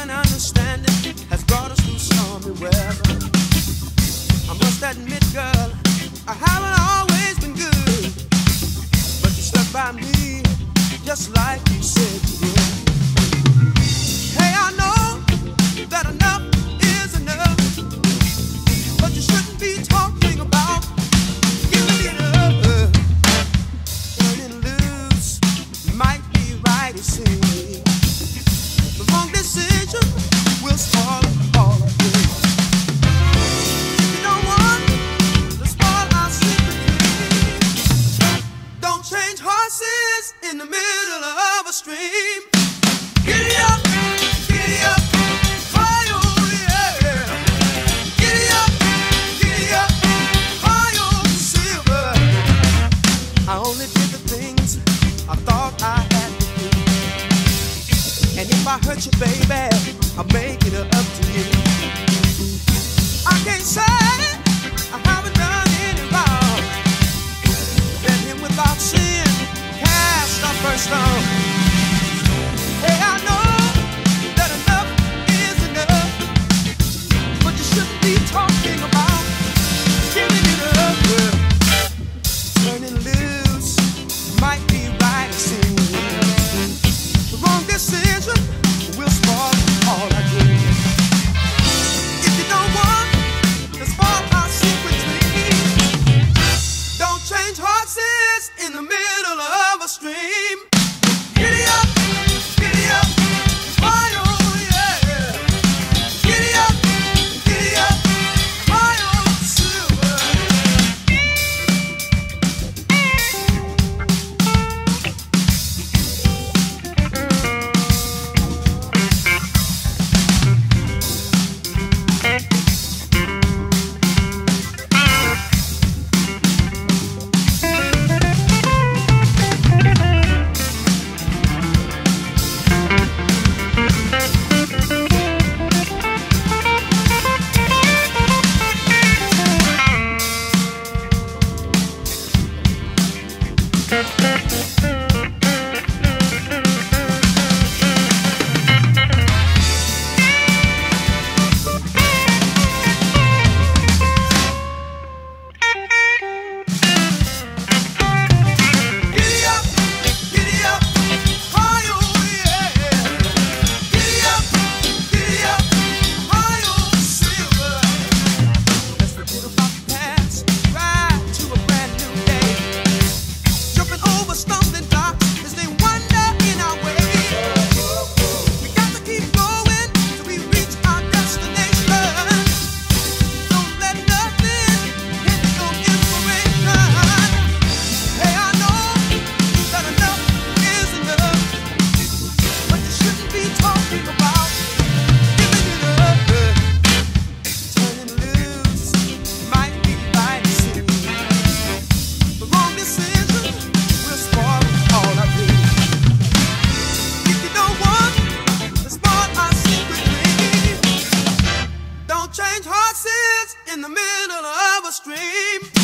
An understanding has brought us through stormy weather. I must admit, girl, I haven't always been good, but you stuck by me just like you said you would. Hey, I know that enough is enough, but you shouldn't be talking about giving it up. Turning loose might be right, it seems. with you, baby. name.